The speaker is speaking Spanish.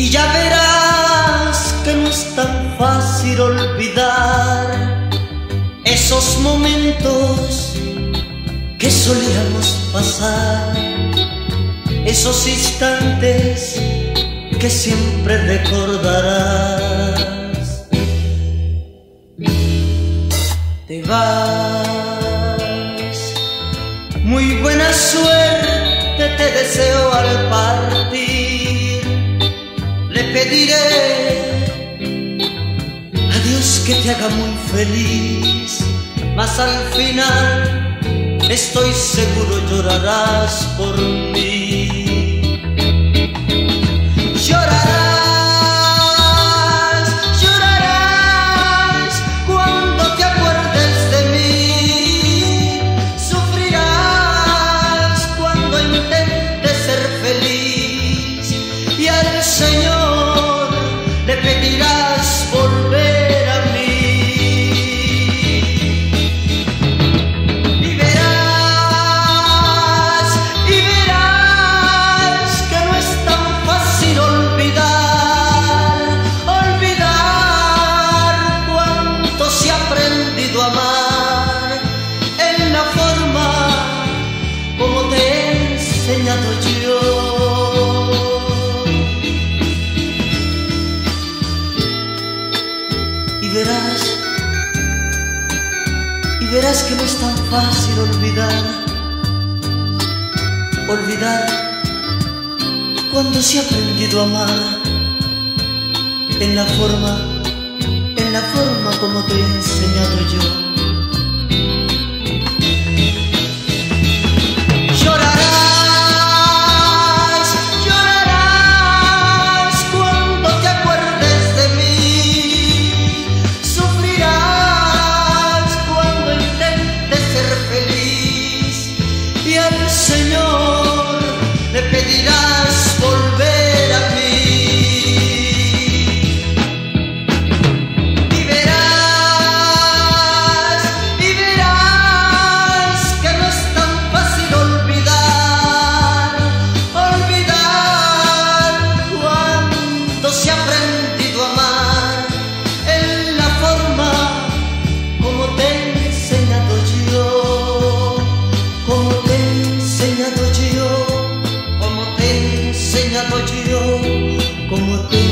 y ya verás que no es tan fácil olvidar esos momentos que solíamos pasar, esos instantes que siempre recordarás. Te vas, muy buena suerte te deseo al partir, pediré a Dios que te haga muy feliz, mas al final estoy seguro llorarás por mí. Y verás, y verás que no es tan fácil olvidar, olvidar cuando se ha aprendido a amar en la forma, en la forma como te he enseñado yo. apoyó como tú.